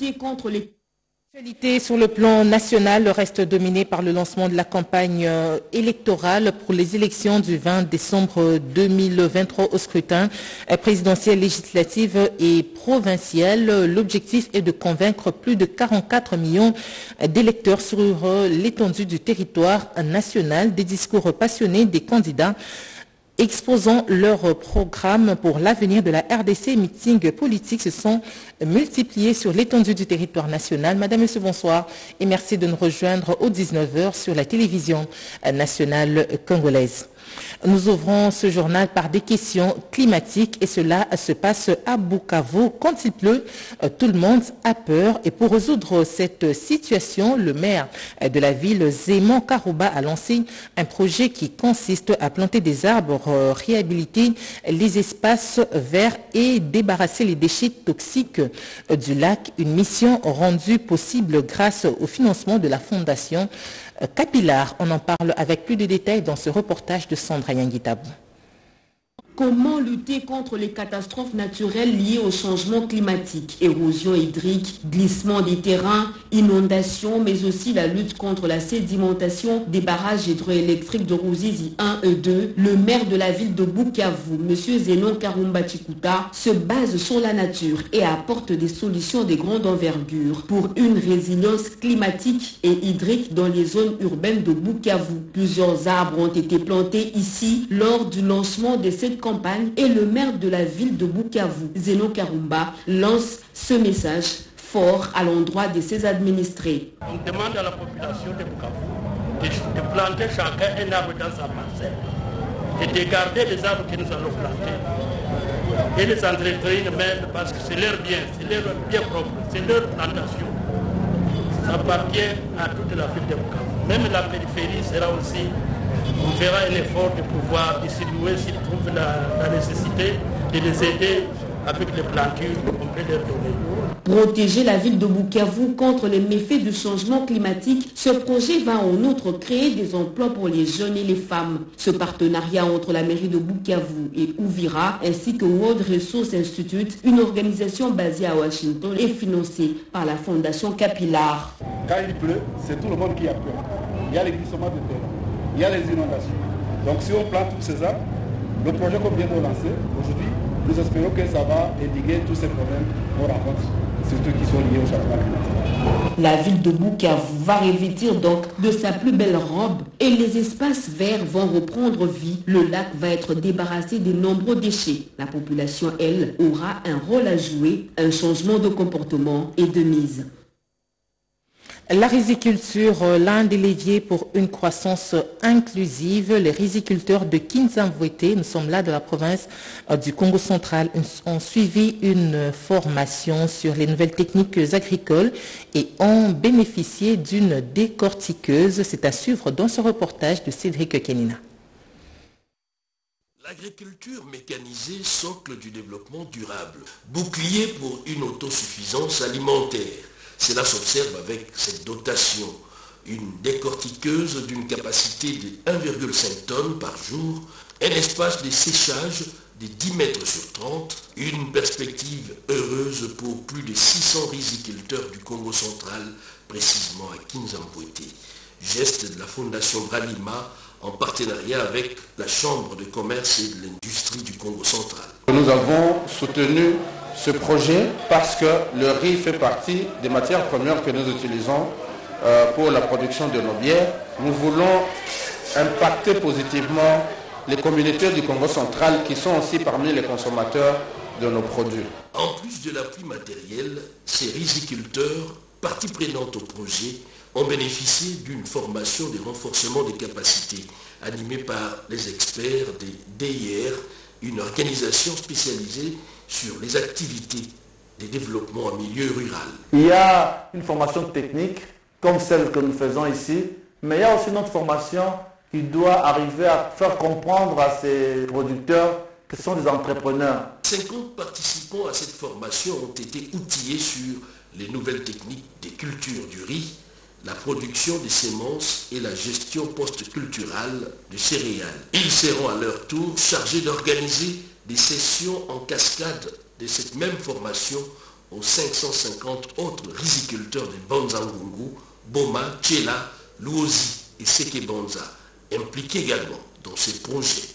lutter contre les sur le plan national reste dominé par le lancement de la campagne euh, électorale pour les élections du 20 décembre 2023 au scrutin euh, présidentiel, législatif et provincial. L'objectif est de convaincre plus de 44 millions d'électeurs sur euh, l'étendue du territoire national. Des discours passionnés des candidats exposant leur programme pour l'avenir de la RDC. Meetings politiques se sont multipliés sur l'étendue du territoire national. Madame, Monsieur, bonsoir et merci de nous rejoindre aux 19h sur la télévision nationale congolaise. Nous ouvrons ce journal par des questions climatiques et cela se passe à Bukavu. Quand il pleut, euh, tout le monde a peur et pour résoudre cette situation, le maire de la ville, Zéman Karouba, a lancé un projet qui consiste à planter des arbres, euh, réhabiliter les espaces verts et débarrasser les déchets toxiques euh, du lac. Une mission rendue possible grâce au financement de la Fondation Capillar. On en parle avec plus de détails dans ce reportage de Sandra Yangitabou. Comment lutter contre les catastrophes naturelles liées au changement climatique, érosion hydrique, glissement des terrains, inondations, mais aussi la lutte contre la sédimentation des barrages hydroélectriques de Rouzizi 1 et 2, le maire de la ville de Bukavu, M. Zenon Karumba Chikuta, se base sur la nature et apporte des solutions de grande envergure pour une résilience climatique et hydrique dans les zones urbaines de Bukavu. Plusieurs arbres ont été plantés ici lors du lancement de cette et le maire de la ville de Bukavu, Zeno Karumba, lance ce message fort à l'endroit de ses administrés. On demande à la population de Bukavu de, planter chacun un arbre dans sa parcelle et de garder les arbres que nous allons planter et les entretenir même parce que c'est leur bien, c'est leur bien propre, c'est leur plantation. Ça appartient à toute la ville de Bukavu. Même la périphérie sera aussi on fera un effort de pouvoir distribuer s'ils trouvent la, nécessité de les aider avec les plantures qu'on peut leur donner. Protéger la ville de Bukavu contre les méfaits du changement climatique, ce projet va en outre créer des emplois pour les jeunes et les femmes. Ce partenariat entre la mairie de Bukavu et Ouvira ainsi que World Resource Institute, une organisation basée à Washington, est financée par la fondation Capillar. Quand il pleut, c'est tout le monde qui a peur. Il y a les glissements de terrain il y a les inondations. Donc si on plante tous ces arbres, le projet qu'on vient de lancer aujourd'hui, nous espérons que ça va édiguer tous ces problèmes qu'on rencontre, surtout qui sont liés au changement climatique. La ville de Bukavu va revêtir donc de sa plus belle robe et les espaces verts vont reprendre vie. Le lac va être débarrassé de nombreux déchets. La population, elle, aura un rôle à jouer, un changement de comportement et de mise. La riziculture, euh, l'un des leviers pour une croissance inclusive. Les riziculteurs de Kinzamvouete, nous sommes là de la province euh, du Congo central, ont suivi une formation sur les nouvelles techniques agricoles et ont bénéficié d'une décortiqueuse. C'est à suivre dans ce reportage de Cédric Kenina. L'agriculture mécanisée, socle du développement durable, bouclier pour une autosuffisance alimentaire. Cela s'observe avec cette dotation, une décortiqueuse d'une capacité de 1,5 tonnes par jour, un espace de séchage de 10 mètres sur 30, une perspective heureuse pour plus de 600 riziculteurs du Congo central, précisément à Kinzambouete. Geste de la Fondation Bralima en partenariat avec la Chambre de commerce et de l'industrie du Congo central. Nous avons soutenu ce projet parce que le riz fait partie des matières premières que nous utilisons euh, pour la production de nos bières. Nous voulons impacter positivement les communautés du Congo central qui sont aussi parmi les consommateurs de nos produits. En plus de l'appui matériel, ces riziculteurs, partie prenante au projet, ont bénéficié d'une formation de renforcement des capacités animée par les experts des DIR, une organisation spécialisée sur les activités de développement en milieu rural. Il y a une formation technique comme celle que nous faisons ici, mais il y a aussi notre formation qui doit arriver à faire comprendre à ces producteurs que ce sont des entrepreneurs. 50 participants à cette formation ont été outillés sur les nouvelles techniques des cultures du riz, la production des semences et la gestion post-culturelle de céréales. Ils seront à leur tour chargés d'organiser des sessions en cascade de cette même formation aux 550 autres riziculteurs de Banzangungu, Boma, Tchela, Luozi et Seke Banza, impliqués également dans ces projets.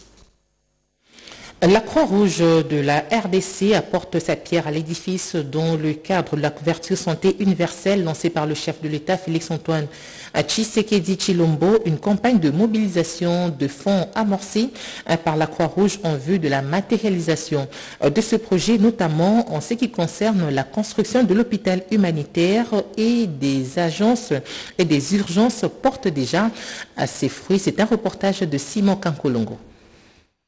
La Croix-Rouge de la RDC apporte sa pierre à l'édifice dans le cadre de la couverture santé universelle lancée par le chef de l'État Félix-Antoine Tshisekedi Chilombo, une campagne de mobilisation de fonds amorcée par la Croix-Rouge en vue de la matérialisation de ce projet, notamment en ce qui concerne la construction de l'hôpital humanitaire et des agences et des urgences portent déjà à ses fruits. C'est un reportage de Simon Kankolongo.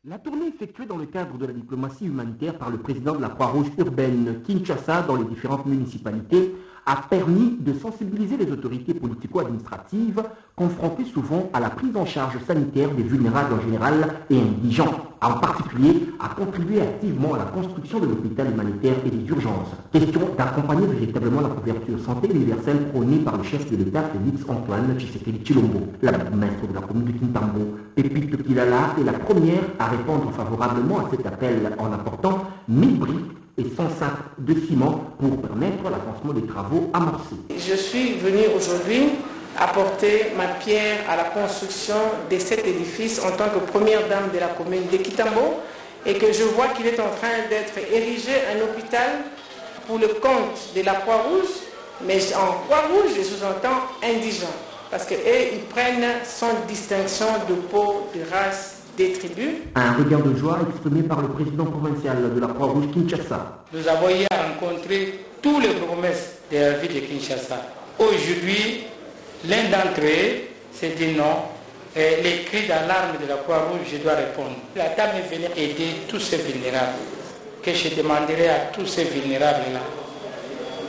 La tournée effectuée dans le cadre de la diplomatie humanitaire par le président de la Croix-Rouge urbaine Kinshasa dans les différentes municipalités a permis de sensibiliser les autorités politico-administratives confrontées souvent à la prise en charge sanitaire des vulnérables en général et indigents, en particulier à contribuer activement à la construction de l'hôpital humanitaire et des urgences. Question d'accompagner véritablement la couverture santé universelle prônée par le chef de l'État Félix Antoine Tshisekedi Chilombo. La maître de la commune de Kintambo, Pépite Pilala, est la première à répondre favorablement à cet appel en apportant 1000 briques et 100 sacs de ciment pour permettre l'avancement des travaux amorcés. Je suis venu aujourd'hui apporter ma pierre à la construction de cet édifice en tant que première dame de la commune de Kitambo et que je vois qu'il est en train d'être érigé un hôpital pour le compte de la Croix-Rouge, mais en Croix-Rouge, je sous-entends indigent, parce qu'eux, ils prennent sans distinction de peau, de race, des tribus. Un regard de joie exprimé par le président provincial de la Croix-Rouge Kinshasa. Nous avons hier rencontré tous les promesses de la ville de Kinshasa. Aujourd'hui, l'un d'entre eux s'est dit non. Et les cris d'alarme de la Croix-Rouge, je dois répondre. La dame est venue aider tous ces vulnérables. Que je demanderai à tous ces vulnérables-là,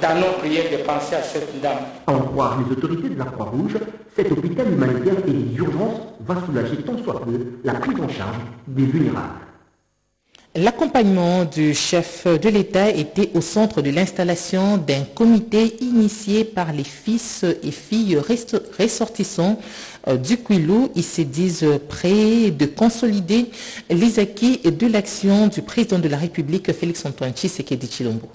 dans nos prières, de penser à cette dame. En croire les autorités de la Croix-Rouge, cet hôpital humanitaire et les urgences va soulager tant soit peu la prise en charge des vulnérables. L'accompagnement du chef de l'État était au centre de l'installation d'un comité initié par les fils et filles ressortissants du Quilou. Ils se disent prêts de consolider les acquis de l'action du président de la République, Félix-Antoine Tshisekedi Chilombo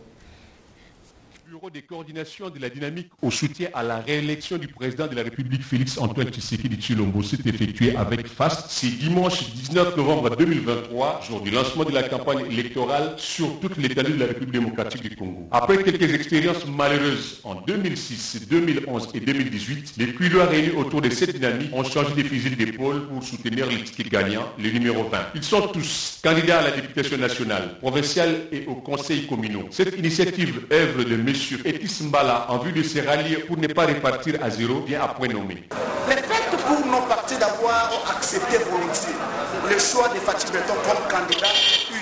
des coordinations de la dynamique au soutien à la réélection du président de la République Félix Antoine Tshisekedi Chilombo s'est effectué avec FAST. C'est dimanche 19 novembre 2023, jour du lancement de la campagne électorale sur toute l'étendue de la République démocratique du Congo. Après quelques expériences malheureuses en 2006, 2011 et 2018, les Cuilois réunis autour de cette dynamique ont changé de fusil d'épaule pour soutenir le ticket gagnant, le numéro 20. Ils sont tous candidats à la députation nationale, provinciale et au conseil communaux. Cette initiative œuvre de monsieur et Mbala en vue de se rallier pour ne pas repartir à zéro vient à point nommé. Le fait pour nos partis d'avoir accepté volontiers le choix de Fatih Beton comme candidat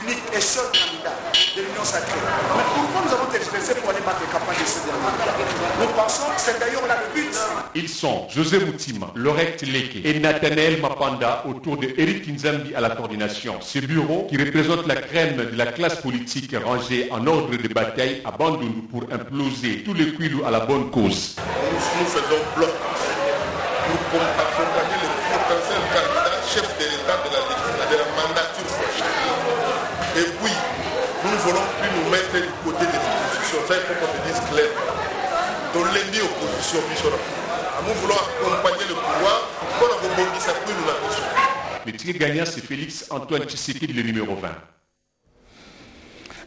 unique et seul candidat de l'Union sacrée. Mais pourquoi nous avons expressé pour aller battre les campagnes de ce dernier Nous pensons que c'est d'ailleurs là le but. Ils sont José Moutima, Lorette Leke et Nathanaël Mapanda autour de Eric Kinzambi à la coordination. Ce bureau, qui représente la crème de la classe politique rangée en ordre de bataille à Bandung pour imploser tous les Quilous à la bonne cause. Nous, nous faisons bloc pour accompagner le potentiel candidat chef de l'État de la, de la mandature prochaine. Et puis, voulons plus nous mettre du côté de l'opposition. Ça, il faut qu'on le dise clair. Dans l'ennemi opposition, nous voulons accompagner le pouvoir pour que ça peut nous la Le ticket gagnant, c'est Félix Antoine Tshisekedi, le numéro 20.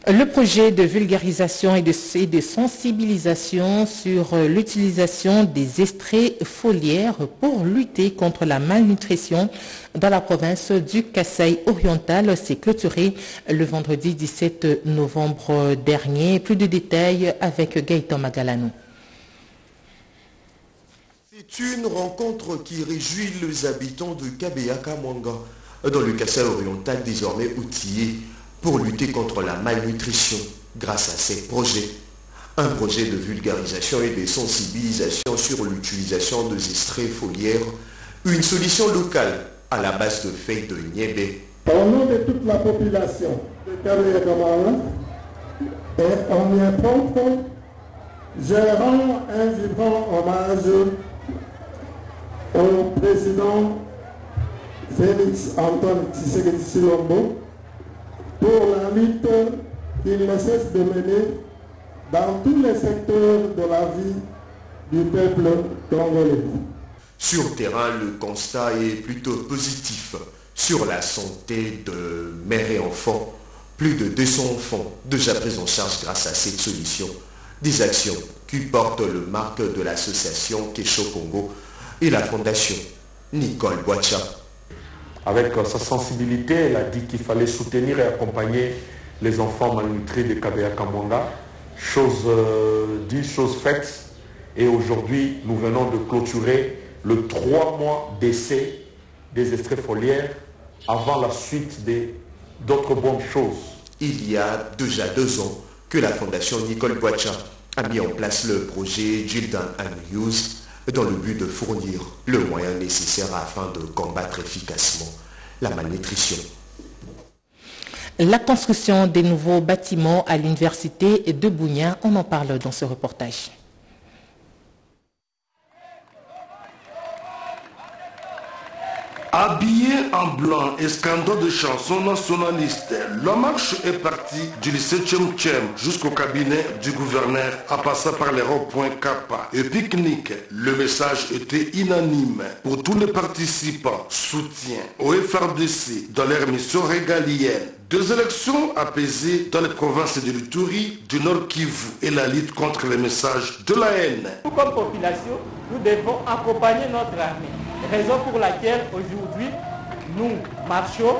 Le projet de vulgarisation et de, sensibilisation sur l'utilisation des extraits foliaires pour lutter contre la malnutrition dans la province du Kassai oriental s'est clôturé le vendredi 17 novembre dernier. Plus de détails avec Gaëtan Magalano. C'est une rencontre qui réjouit les habitants de Kabea Kamwanga dans le Kassai oriental désormais outillé pour lutter contre la malnutrition grâce à ces projets. Un projet de vulgarisation et de sensibilisation sur l'utilisation des extraits foliaires, une solution locale à la base de feuilles de niébé. Au nom de toute la population de Kamala, et en mien propre, je rends un vivant hommage au président Félix Antoine Tshisekedi Silombo pour la lutte qu'il ne cesse de mener dans tous les secteurs de la vie du peuple congolais. Sur terrain, le constat est plutôt positif. Sur la santé de mères et enfants, plus de 200 enfants déjà pris en charge grâce à cette solution. Des actions qui portent le marque de l'association Kesho Congo et la fondation Nicole Boacha. Avec sa sensibilité, elle a dit qu'il fallait soutenir et accompagner les enfants malnutris de Kabea Kamwanga. Chose euh, dit, chose faite. Et aujourd'hui, nous venons de clôturer le trois mois d'essai des extraits foliaires avant la suite d'autres bonnes choses. Il y a déjà deux ans que la fondation Nicole Boacha a mis en place le projet Gildan and Use dans le but de fournir le moyen nécessaire afin de combattre efficacement la malnutrition. La construction des nouveaux bâtiments à l'université de Bougna, on en parle dans ce reportage. Habillé en blanc et scandant de chansons nationalistes, la marche est partie du lycée Tchem jusqu'au cabinet du gouverneur en passant par les ronds-points Kappa et pique-nique. Le message était unanime pour tous les participants. Soutien au FRDC dans leur mission régalienne. Deux élections apaisées dans les provinces de l'Uturi, du Nord Kivu et la lutte contre les messages de la haine. Nous, comme population, nous devons accompagner notre armée. Raison pour laquelle aujourd'hui nous marchons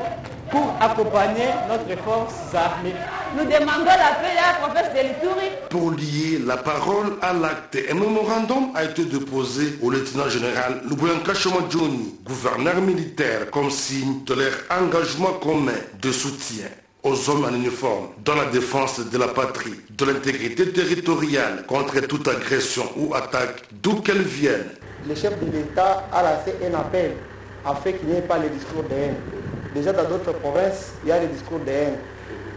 pour accompagner notre force armée. Nous demandons la paix à la province de. Pour lier la parole à l'acte, un mémorandum a été déposé au lieutenant général Lubuyanka Johnny, gouverneur militaire, comme signe de leur engagement commun de soutien aux hommes en uniforme dans la défense de la patrie, de l'intégrité territoriale contre toute agression ou attaque d'où qu'elle vienne. Le chef de l'État a lancé un appel afin qu'il n'y ait pas les discours de haine. Déjà dans d'autres provinces, il y a des discours de haine.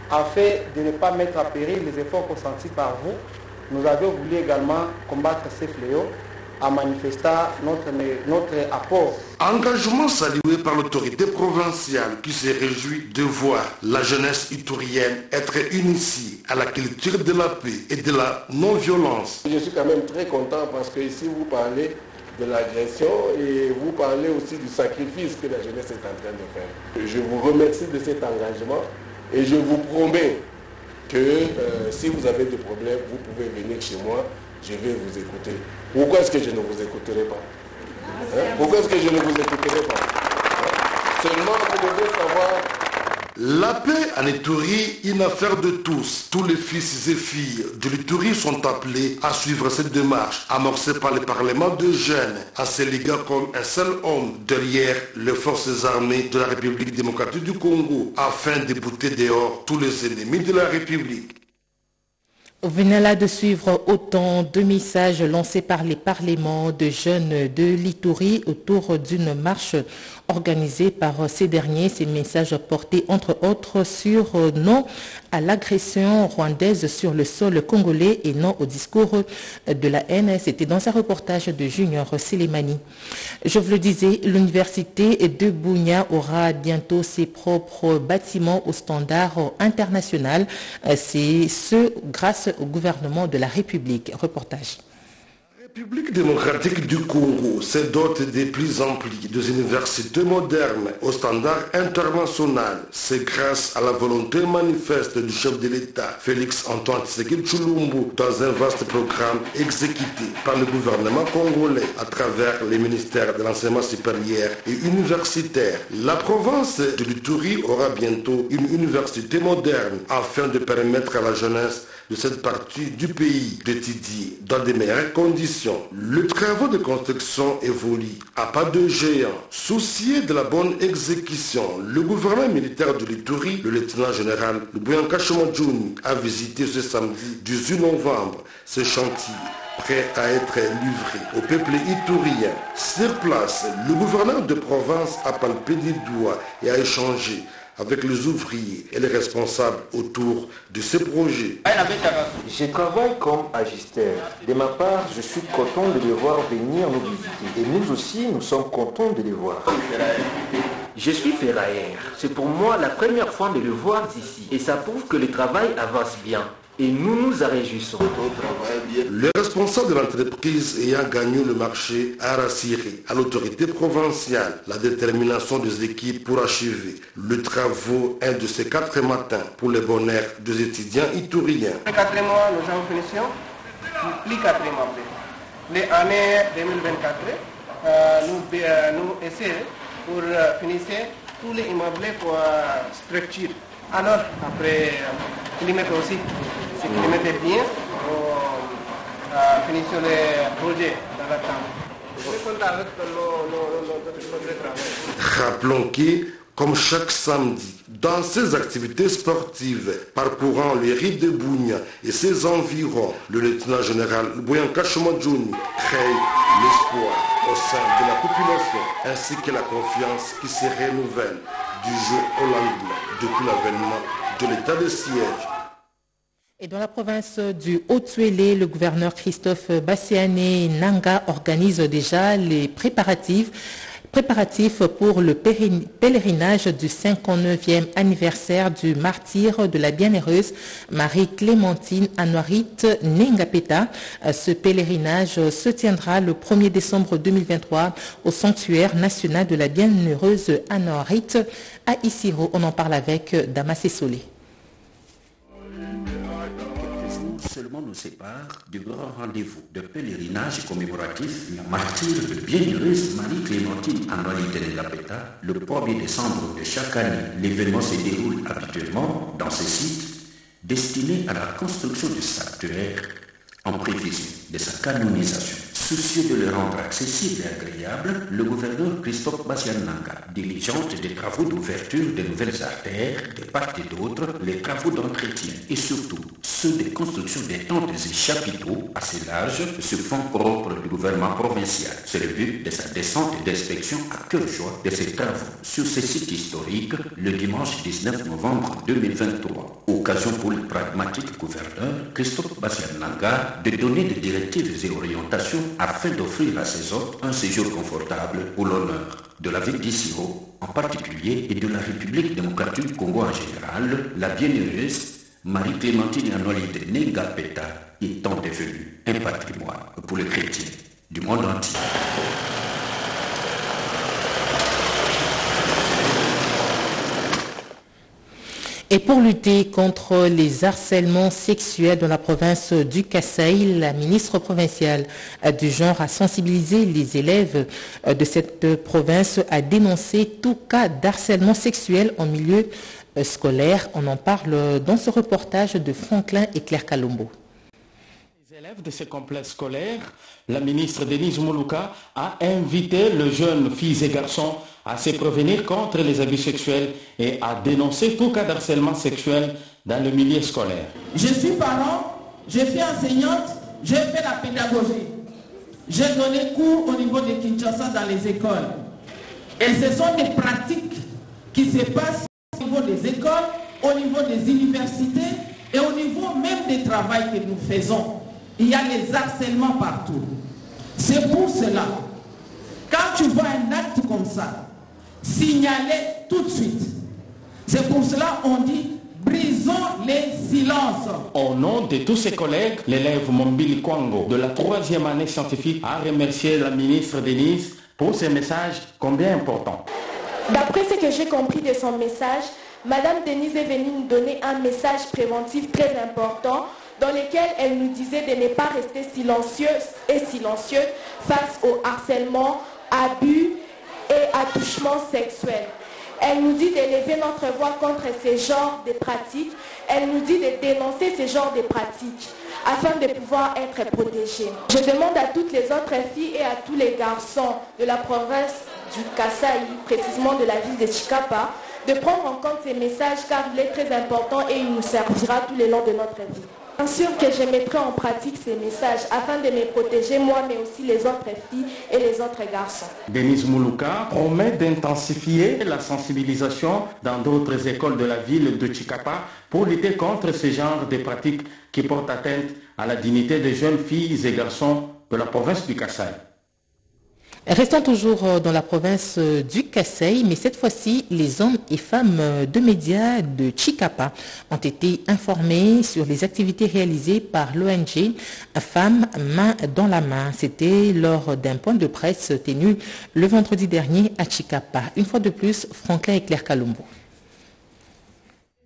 Afin de ne pas mettre à péril les efforts consentis par vous, nous avons voulu également combattre ces fléaux en manifestant notre, notre apport. Engagement salué par l'autorité provinciale qui se réjouit de voir la jeunesse itourienne être initiée à la culture de la paix et de la non-violence. Je suis quand même très content parce que ici vous parlez de l'agression et vous parlez aussi du sacrifice que la jeunesse est en train de faire. Je vous remercie de cet engagement et je vous promets que euh, si vous avez des problèmes, vous pouvez venir chez moi, je vais vous écouter. Pourquoi est-ce que je ne vous écouterai pas? Hein? Pourquoi est-ce que je ne vous écouterai pas? Seulement, vous devez savoir la paix en Ituri, une affaire de tous. Tous les fils et filles de l'Ituri sont appelés à suivre cette démarche amorcée par le Parlement de jeunes, en se liguant comme un seul homme derrière les forces armées de la République démocratique du Congo afin de bouter dehors tous les ennemis de la République. Vous venez là de suivre autant de messages lancés par les parlements de jeunes de l'Itourie autour d'une marche organisée par ces derniers. Ces messages portés entre autres sur non à l'agression rwandaise sur le sol congolais et non au discours de la haine. C'était dans un reportage de Junior Selemani. Je vous le disais, l'université de Bougna aura bientôt ses propres bâtiments au standard international. C'est ce grâce au gouvernement de la République. Reportage. République démocratique du Congo se dote des plus amplis des universités modernes au standard international. C'est grâce à la volonté manifeste du chef de l'État, Félix Antoine Tshisekedi Chulumbu, dans un vaste programme exécuté par le gouvernement congolais à travers les ministères de l'enseignement supérieur et universitaire. La province de l'Ituri aura bientôt une université moderne afin de permettre à la jeunesse de cette partie du pays d'étudier dans des meilleures conditions. Le travaux de construction évolue à pas de géant. Soucié de la bonne exécution, le gouvernement militaire de l'Ituri, le lieutenant général Lubuyanka Chomadjouni, a visité ce samedi 18 novembre ce chantier prêt à être livré au peuple itourien. Sur place, le gouverneur de province a palpé des doigts et a échangé avec les ouvriers et les responsables autour de ce projet. Je travaille comme agisteur. De ma part, je suis content de les voir venir nous visiter. Et nous aussi, nous sommes contents de les voir. Je suis ferrailleur. C'est pour moi la première fois de le voir ici. Et ça prouve que le travail avance bien. Et nous nous en réjouissons. Le responsable de l'entreprise ayant gagné le marché a rassuré à l'autorité provinciale la détermination des équipes pour achever le travaux un de ces quatre matins pour le bonheur des étudiants itouriens. Le quatrième mois, nous avons fini, plus quatrième après. L'année 2024, euh, nous, euh, nous essayons pour euh, finir tous les immeubles pour euh, structure. Alors, après, euh, kilomètres aussi, si kilomètres est bien, euh, les projets dans la le, le, le, le. Rappelons que, comme chaque samedi, dans ces activités sportives parcourant les rives de Bougna et ses environs, le lieutenant général Boyanka Chomadjouni crée l'espoir au sein de la population ainsi que la confiance qui se renouvelle du jour au lendemain depuis l'avènement de l'état de siège et dans la province du Haut-Tuélé, le gouverneur Christophe Bassiané Nanga organise déjà les préparatifs pour le pèlerinage du 59e anniversaire du martyr de la bienheureuse Marie-Clémentine Anouarit Nengapeta. Ce pèlerinage se tiendra le 1er décembre 2023 au sanctuaire national de la bienheureuse Anouarit à Isiro. On en parle avec Damasé Solé. Nous sépare du grand rendez-vous de pèlerinage commémoratif la martyre de bienheureuse Marie-Clémentine Anoualit Nengapeta le 1er décembre de chaque année. L'événement se déroule habituellement dans ce site destiné à la construction du sanctuaire en prévision de sa canonisation. Soucieux de le rendre accessible et agréable, le gouverneur Christophe Bassiananga diligente des travaux d'ouverture de nouvelles artères de part et d'autre, les travaux d'entretien et surtout ceux de construction des tentes et chapiteaux assez larges se font propres du gouvernement provincial. C'est le but de sa descente d'inspection à cœur joie de ces travaux sur ce site historique le dimanche 19 novembre 2023. Occasion pour le pragmatique gouverneur Christophe Bassiananga de donner des directives et orientations afin d'offrir à ses hôtes un séjour confortable pour l'honneur de la ville d'Issiro en particulier et de la République démocratique du Congo en général, la bienheureuse Marie-Clémentine Anoualit de Nengapeta étant devenue un patrimoine pour les chrétiens du monde entier. Et pour lutter contre les harcèlements sexuels dans la province du Kasaï, la ministre provinciale du genre a sensibilisé les élèves de cette province à dénoncer tout cas d'harcèlement sexuel en milieu scolaire. On en parle dans ce reportage de Franklin et Claire Calombo de ces complexes scolaires, la ministre Denise Moulouka a invité les jeunes filles et garçons à se prévenir contre les abus sexuels et à dénoncer tout cas d'harcèlement sexuel dans le milieu scolaire. Je suis parent, je suis enseignante, je fais la pédagogie. J'ai donné cours au niveau de Kinshasa dans les écoles. Et ce sont des pratiques qui se passent au niveau des écoles, au niveau des universités et au niveau même des travaux que nous faisons. Il y a les harcèlements partout. C'est pour cela, quand tu vois un acte comme ça, signalez tout de suite. C'est pour cela qu'on dit brisons les silences. Au nom de tous ses collègues, l'élève Mombili Kwango de la troisième année scientifique a remercié la ministre Denise pour ce message combien important. D'après ce que j'ai compris de son message, Madame Denise est venue nous donner un message préventif très important dans lequel elle nous disait de ne pas rester silencieux et silencieux face au harcèlement, abus et attouchement sexuel. Elle nous dit d'élever notre voix contre ces genres de pratiques. Elle nous dit de dénoncer ces genres de pratiques afin de pouvoir être protégés. Je demande à toutes les autres filles et à tous les garçons de la province du Kasaï, précisément de la ville de Chikapa, de prendre en compte ces messages car il est très important et il nous servira tout le long de notre vie. Bien sûr que je mettrai en pratique ces messages afin de me protéger moi, mais aussi les autres filles et les autres garçons. Denise Moulouka promet d'intensifier la sensibilisation dans d'autres écoles de la ville de Chikapa pour lutter contre ce genre de pratiques qui portent atteinte à la dignité des jeunes filles et garçons de la province du Kassai. Restons toujours euh, dans la province euh, du Kassai, mais cette fois-ci, les hommes et femmes euh, de médias de Chikapa ont été informés sur les activités réalisées par l'ONG Femmes main dans la main. C'était lors d'un point de presse tenu le vendredi dernier à Chikapa. Une fois de plus, Franklin et Claire Calombo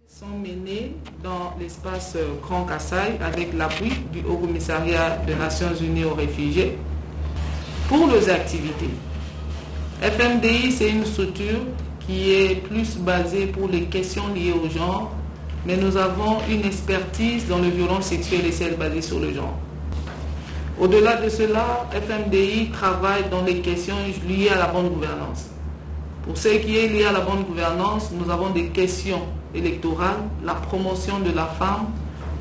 sont menés dans l'espace Grand Kassai avec l'appui du Haut Commissariat des Nations Unies aux réfugiés pour les activités. FMDI, c'est une structure qui est plus basée pour les questions liées au genre, mais nous avons une expertise dans les violences sexuelles et celles basées sur le genre. Au-delà de cela, FMDI travaille dans les questions liées à la bonne gouvernance. Pour ce qui est lié à la bonne gouvernance, nous avons des questions électorales, la promotion de la femme,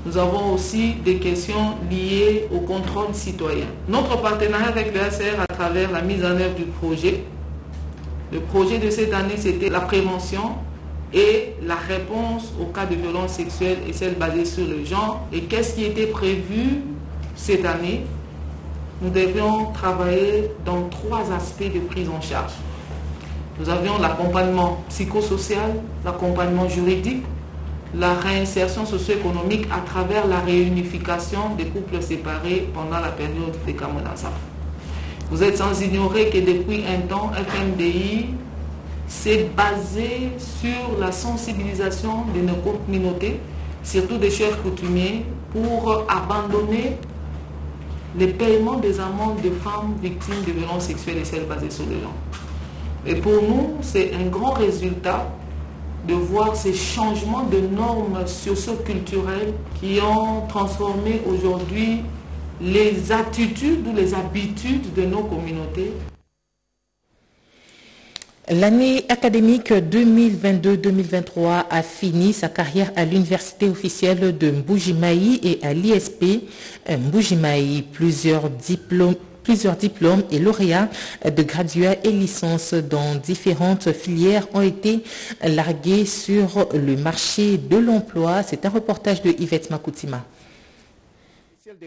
nous avons aussi des questions liées au contrôle citoyen. Notre partenariat avec le à travers la mise en œuvre du projet. Le projet de cette année, c'était la prévention et la réponse aux cas de violence sexuelle et celle basée sur le genre. Et qu'est-ce qui était prévu cette année? Nous devions travailler dans trois aspects de prise en charge. Nous avions l'accompagnement psychosocial, l'accompagnement juridique la réinsertion socio-économique à travers la réunification des couples séparés pendant la période des Kamonasa. Vous êtes sans ignorer que depuis un temps, FMDI s'est basé sur la sensibilisation de nos communautés, surtout des chefs coutumiers, pour abandonner les paiements des amendes de femmes victimes de violences sexuelles et celles basées sur le genre. Et pour nous, c'est un grand résultat de voir ces changements de normes socio-culturelles qui ont transformé aujourd'hui les attitudes ou les habitudes de nos communautés. L'année académique 2022-2023 a fini sa carrière à l'université officielle de Mbujimaï et à l'ISP Mbujimaï. Plusieurs diplômes Plusieurs diplômes et lauréats de graduats et licences dans différentes filières ont été largués sur le marché de l'emploi. C'est un reportage de Yvette Makoutima de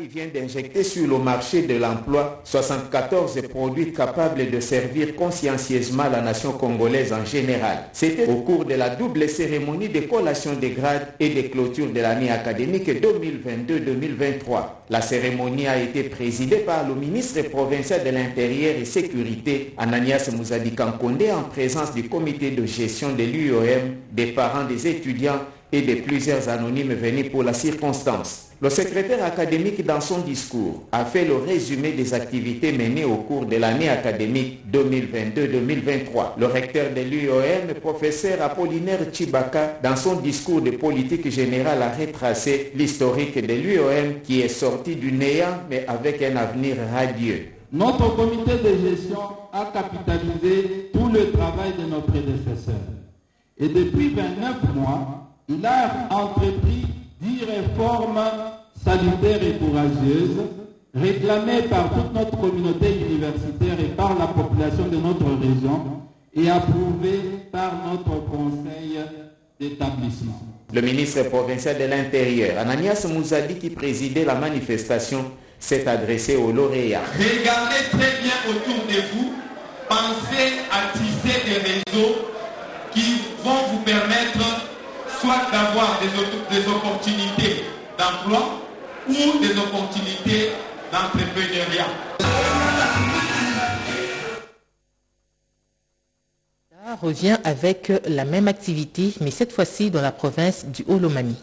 il vient d'injecter sur le marché de l'emploi 74 produits capables de servir consciencieusement la nation congolaise en général. C'était au cours de la double cérémonie de collation des grades et de clôture de l'année académique 2022-2023. La cérémonie a été présidée par le ministre provincial de l'Intérieur et Sécurité, Ananias Mouzadi Kankonde, en présence du comité de gestion de l'UOM, des parents des étudiants et de plusieurs anonymes venus pour la circonstance. Le secrétaire académique, dans son discours, a fait le résumé des activités menées au cours de l'année académique 2022-2023. Le recteur de l'UOM, professeur Apollinaire Chibaka, dans son discours de politique générale, a retracé l'historique de l'UOM qui est sorti du néant mais avec un avenir radieux. Notre comité de gestion a capitalisé tout le travail de nos prédécesseurs. Et depuis 29 mois, il a entrepris dix réformes salutaires et courageuses réclamées par toute notre communauté universitaire et par la population de notre région et approuvées par notre conseil d'établissement. Le ministre provincial de l'Intérieur, Ananias Mouzadi, qui présidait la manifestation, s'est adressé aux lauréats. Regardez très bien autour de vous, pensez à tisser des réseaux qui vont vous permettre soit d'avoir des, opportunités d'emploi ou des opportunités d'entrepreneuriat. revient avec la même activité, mais cette fois-ci dans la province du Holomami.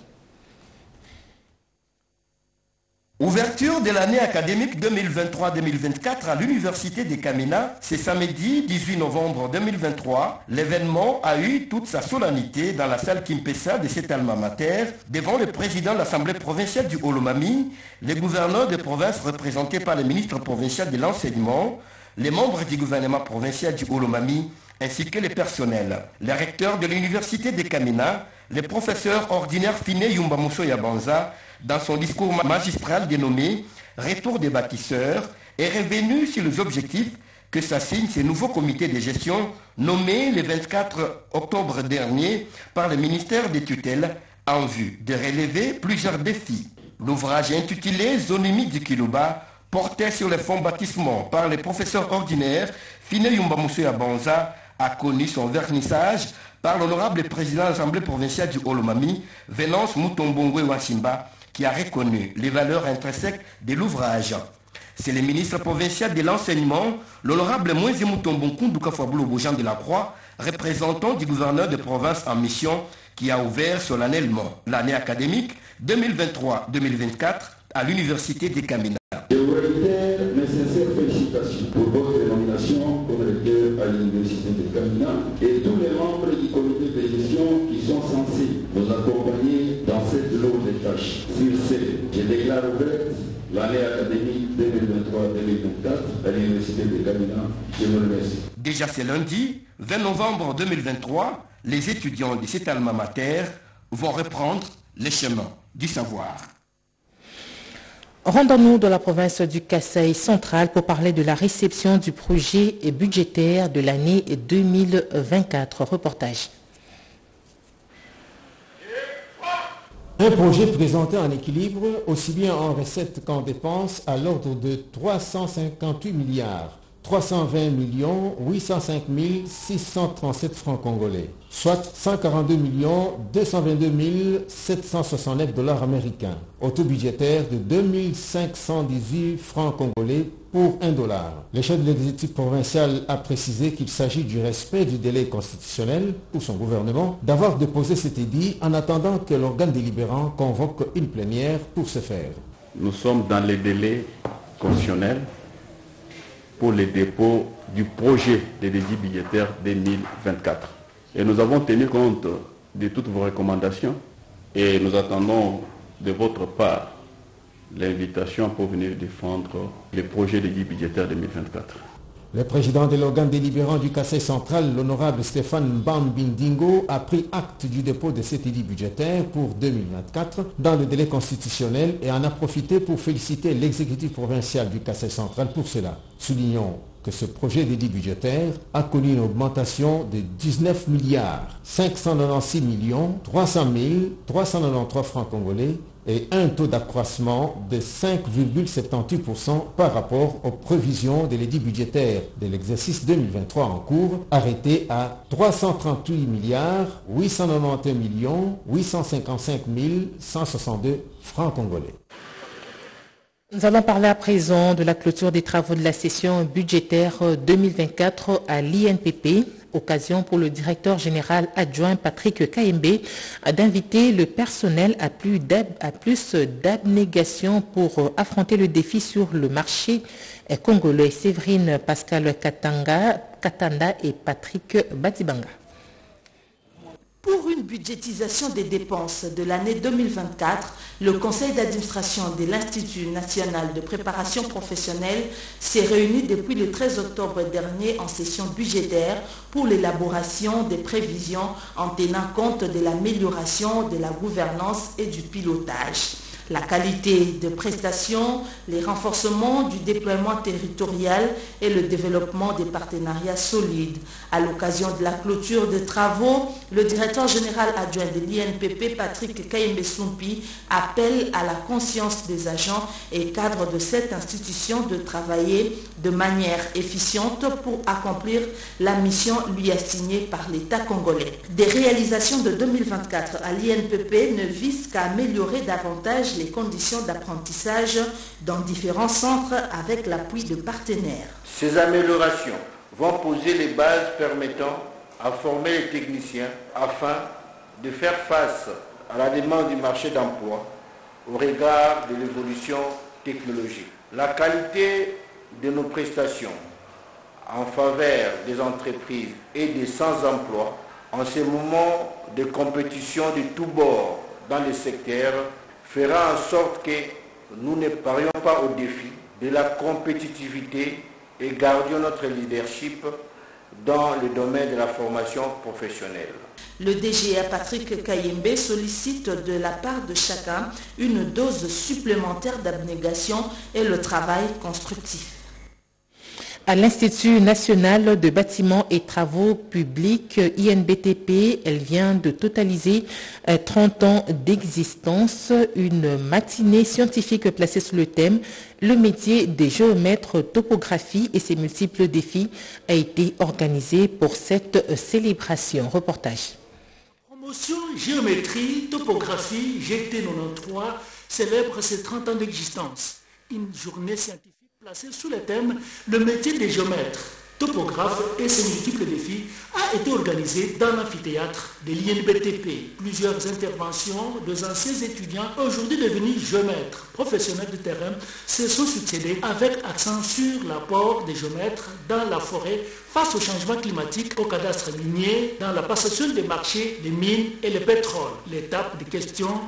Ouverture de l'année académique 2023-2024 à l'Université des Camina, c'est samedi 18 novembre 2023. L'événement a eu toute sa solennité dans la salle Kimpesa de cet alma mater, devant le président de l'Assemblée provinciale du Holomami, les gouverneurs de province représentés par le ministre provincial de l'enseignement, les membres du gouvernement provincial du Holomami, ainsi que les personnels. Le recteur de l'Université des Camina, le professeur ordinaire Fine Yumbamuso Yabanza, dans son discours magistral dénommé Retour des bâtisseurs, est revenu sur les objectifs que s'assigne ce nouveau comité de gestion nommé le 24 octobre dernier par le ministère des tutelles en vue de relever plusieurs défis. L'ouvrage intitulé Zone du Kiluba portait sur les fonds baptisments par les professeurs ordinaires, Fine Yumba Abanza a connu son vernissage par l'honorable président de l'Assemblée provinciale du Olomami, Venance Mutombongwe Washimba, qui a reconnu les valeurs intrinsèques de l'ouvrage. C'est le ministre provincial de l'enseignement, l'honorable Moïse Mutombonkundu Bojan de la Croix, représentant du gouverneur de province en mission, qui a ouvert solennellement l'année académique 2023-2024 à l'université des Camina. L'année académique 2023-2024 à l'université de Camina. Je vous remercie. Déjà ce lundi, 20 novembre 2023, les étudiants de cet alma mater vont reprendre les chemins du savoir. Rendons-nous dans la province du Kassai central pour parler de la réception du projet budgétaire de l'année 2024. Reportage. Un projet présenté en équilibre, aussi bien en recettes qu'en dépenses, à l'ordre de 358 milliards. 320 millions 805 637 francs congolais, soit 142 millions 222 769 dollars américains, au taux budgétaire de 2518 francs congolais pour 1 dollar. Le chef de l'exécutif provincial a précisé qu'il s'agit du respect du délai constitutionnel pour son gouvernement d'avoir déposé cet édit en attendant que l'organe délibérant convoque une plénière pour ce faire. Nous sommes dans les délais constitutionnels pour le dépôt du projet de dédit budgétaire 2024. Et nous avons tenu compte de toutes vos recommandations et nous attendons de votre part l'invitation pour venir défendre le projet de dédit budgétaire 2024. Le président de l'organe délibérant du Cassé central, l'honorable Stéphane Bambindingo, a pris acte du dépôt de cet édit budgétaire pour 2024 dans le délai constitutionnel et en a profité pour féliciter l'exécutif provincial du Cassé central pour cela. Soulignons que ce projet d'édit budgétaire a connu une augmentation de 19 milliards 596 millions 300 393 francs congolais et un taux d'accroissement de 5,78% par rapport aux prévisions de l'édit budgétaire de l'exercice 2023 en cours, arrêté à 338 milliards 891 millions 855 162 francs congolais. Nous allons parler à présent de la clôture des travaux de la session budgétaire 2024 à l'INPP. Occasion pour le directeur général adjoint Patrick Kaembe d'inviter le personnel à plus d'abnégation pour affronter le défi sur le marché congolais. Séverine Pascal Katanga, Katanda et Patrick Batibanga. Pour une budgétisation des dépenses de l'année 2024, le conseil d'administration de l'Institut national de préparation professionnelle s'est réuni depuis le 13 octobre dernier en session budgétaire pour l'élaboration des prévisions en tenant compte de l'amélioration de la gouvernance et du pilotage la qualité de prestation, les renforcements du déploiement territorial et le développement des partenariats solides. À l'occasion de la clôture des travaux, le directeur général adjoint de l'INPP, Patrick Kayembe appelle à la conscience des agents et cadres de cette institution de travailler de manière efficiente pour accomplir la mission lui assignée par l'État congolais. Des réalisations de 2024 à l'INPP ne visent qu'à améliorer davantage les conditions d'apprentissage dans différents centres avec l'appui de partenaires. Ces améliorations vont poser les bases permettant à former les techniciens afin de faire face à la demande du marché d'emploi au regard de l'évolution technologique. La qualité de nos prestations en faveur des entreprises et des sans-emploi en ces moments de compétition de tous bords dans les secteurs fera en sorte que nous ne parions pas au défi de la compétitivité et gardions notre leadership dans le domaine de la formation professionnelle. Le DGA Patrick Kayembe sollicite de la part de chacun une dose supplémentaire d'abnégation et le travail constructif. À l'Institut national de bâtiments et travaux publics, INBTP, elle vient de totaliser 30 euh, ans d'existence. Une matinée scientifique placée sous le thème Le métier des géomètres topographie et ses multiples défis a été organisée pour cette célébration. Reportage. Promotion géométrie, topographie, GT93 célèbre ses 30 ans d'existence. Une journée scientifique placé sous le thème Le métier des géomètres, topographes et ses multiples défis a été organisé dans l'amphithéâtre de l'INBTP. Plusieurs interventions de anciens étudiants, aujourd'hui devenus géomètres, professionnels de terrain, se sont succédés avec accent sur l'apport des géomètres dans la forêt face au changement climatique, au cadastre minier, dans la passation des marchés, des mines et le pétrole. L'étape de questions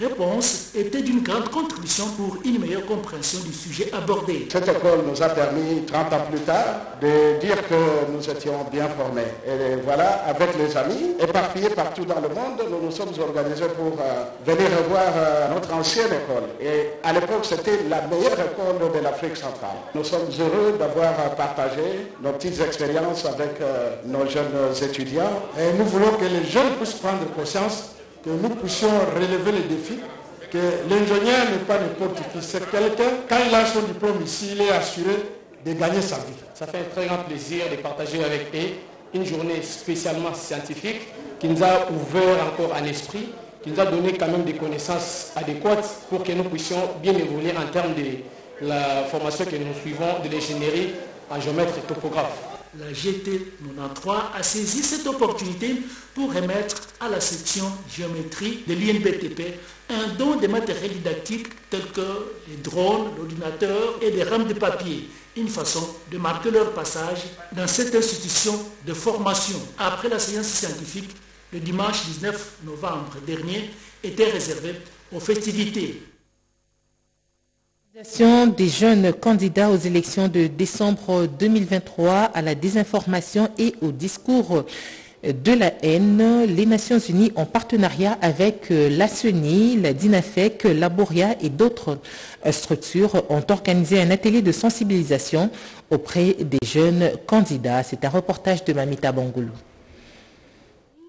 réponse était d'une grande contribution pour une meilleure compréhension du sujet abordé. Cette école nous a permis, 30 ans plus tard, de dire que nous étions bien formés. Et voilà, avec les amis, éparpillés partout dans le monde, nous nous sommes organisés pour euh, venir revoir euh, notre ancienne école. Et à l'époque, c'était la meilleure école de l'Afrique centrale. Nous sommes heureux d'avoir euh, partagé nos petites expériences avec nos jeunes étudiants. Et nous voulons que les jeunes puissent prendre conscience que nous puissions relever les défis, que l'ingénieur n'est pas n'importe qui, c'est quelqu'un, quand il a son diplôme ici, il est assuré de gagner sa vie. Ça fait un très grand plaisir de partager avec eux une journée spécialement scientifique qui nous a ouvert encore un esprit, qui nous a donné quand même des connaissances adéquates pour que nous puissions bien évoluer en termes de la formation que nous suivons de l'ingénierie en géomètre et topographe la GT93 a saisi cette opportunité pour remettre à la section géométrie de l'INBTP un don de matériel didactique tels que les drones, l'ordinateur et des rames de papier, une façon de marquer leur passage dans cette institution de formation. Après la séance scientifique, le dimanche 19 novembre dernier était réservé aux festivités des jeunes candidats aux élections de décembre 2023 à la désinformation et au discours de la haine, les Nations Unies en partenariat avec la CENI, la DINAFEC, Laboria et d'autres structures ont organisé un atelier de sensibilisation auprès des jeunes candidats. C'est un reportage de Mamita Bangoulou.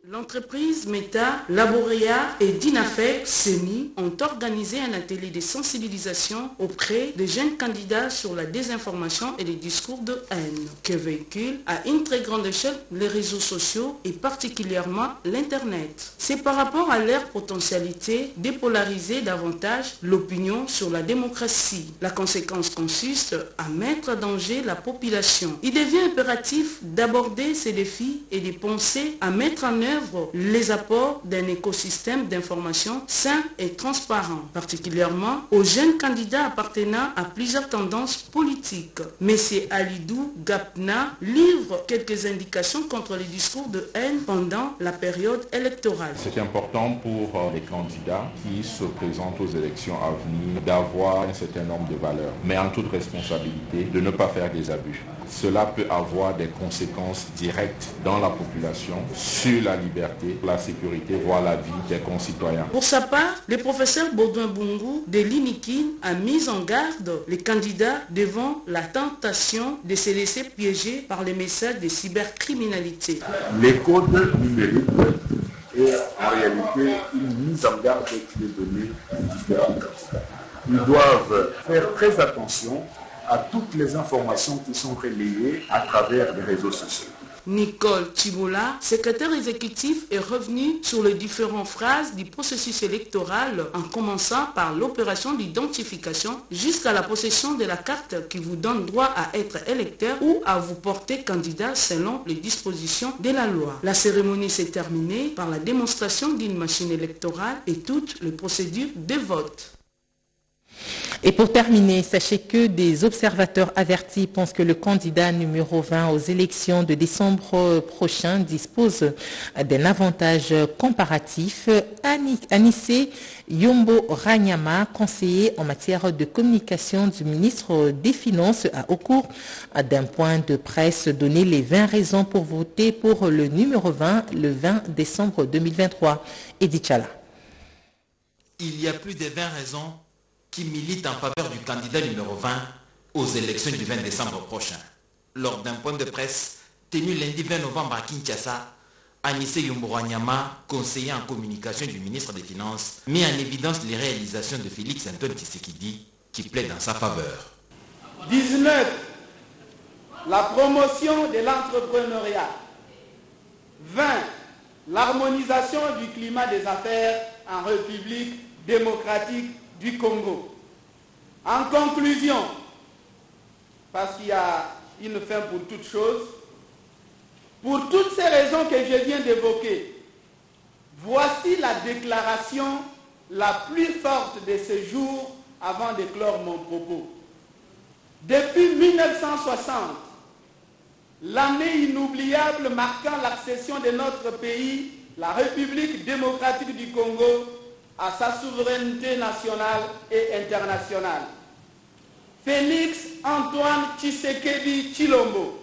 L'entreprise Meta, Laboria et Dinafec, CENI, ont organisé un atelier de sensibilisation auprès des jeunes candidats sur la désinformation et les discours de haine, que véhiculent à une très grande échelle les réseaux sociaux et particulièrement l'Internet. C'est par rapport à leur potentialité dépolariser davantage l'opinion sur la démocratie. La conséquence consiste à mettre en danger la population. Il devient impératif d'aborder ces défis et de penser à mettre en œuvre les apports d'un écosystème d'information sain et transparent, particulièrement aux jeunes candidats appartenant à plusieurs tendances politiques. M. Alidou Gapna livre quelques indications contre les discours de haine pendant la période électorale. C'est important pour euh, les candidats qui se présentent aux élections à venir d'avoir un certain nombre de valeurs, mais en toute responsabilité, de ne pas faire des abus. Cela peut avoir des conséquences directes dans la population sur la liberté, la sécurité, voire la vie des concitoyens. Pour sa part, le professeur Baudouin Bungu de l'INIKIN a mis en garde les candidats devant la tentation de se laisser piéger par les messages de cybercriminalité. Les codes numériques et en réalité une mise en garde qui est donnée différentes. Ils doivent faire très attention à toutes les informations qui sont relayées à travers les réseaux sociaux. Nicole Chibola, secrétaire exécutif, est revenu sur les différentes phrases du processus électoral en commençant par l'opération d'identification jusqu'à la possession de la carte qui vous donne droit à être électeur ou à vous porter candidat selon les dispositions de la loi. La cérémonie s'est terminée par la démonstration d'une machine électorale et toutes les procédures de vote. Et pour terminer, sachez que des observateurs avertis pensent que le candidat numéro 20 aux élections de décembre prochain dispose d'un avantage comparatif. Anissé Yombo Ranyama, conseiller en matière de communication du ministre des Finances, a au cours d'un point de presse donné les 20 raisons pour voter pour le numéro 20 le 20 décembre 2023. Edith Chala. Il y a plus de 20 raisons qui milite en faveur du candidat numéro 20 aux élections du 20 décembre prochain. lors d'un point de presse tenu lundi 20 novembre à Kinshasa. Anissé Yumbouranyama, conseiller en communication du ministre des Finances, met en évidence les réalisations de Félix Antoine Tshisekedi qui plaide en sa faveur. 19. La promotion de l'entrepreneuriat. 20. L'harmonisation du climat des affaires en République démocratique du Congo. En conclusion, parce qu'il y a une fin pour toute chose, pour toutes ces raisons que je viens d'évoquer, voici la déclaration la plus forte de ce jour avant de clore mon propos. Depuis 1960, l'année inoubliable marquant l'accession de notre pays, la République démocratique du Congo, à sa souveraineté nationale et internationale. Félix Antoine Tshisekedi Chilombo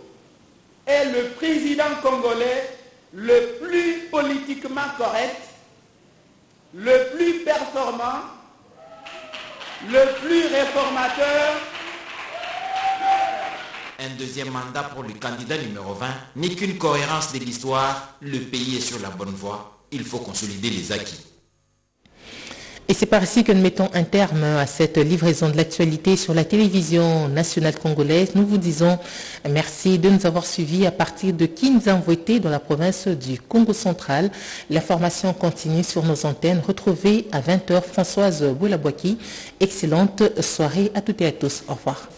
est le président congolais le plus politiquement correct, le plus performant, le plus réformateur. Un deuxième mandat pour le candidat numéro 20 n'est qu'une cohérence de l'histoire. Le pays est sur la bonne voie. Il faut consolider les acquis. Et c'est par ici que nous mettons un terme à cette livraison de l'actualité sur la télévision nationale congolaise. Nous vous disons merci de nous avoir suivis à partir de Kinzamwete dans la province du Congo central. La formation continue sur nos antennes. Retrouvez à 20h Françoise Boulabouaki. Excellente soirée à toutes et à tous. Au revoir.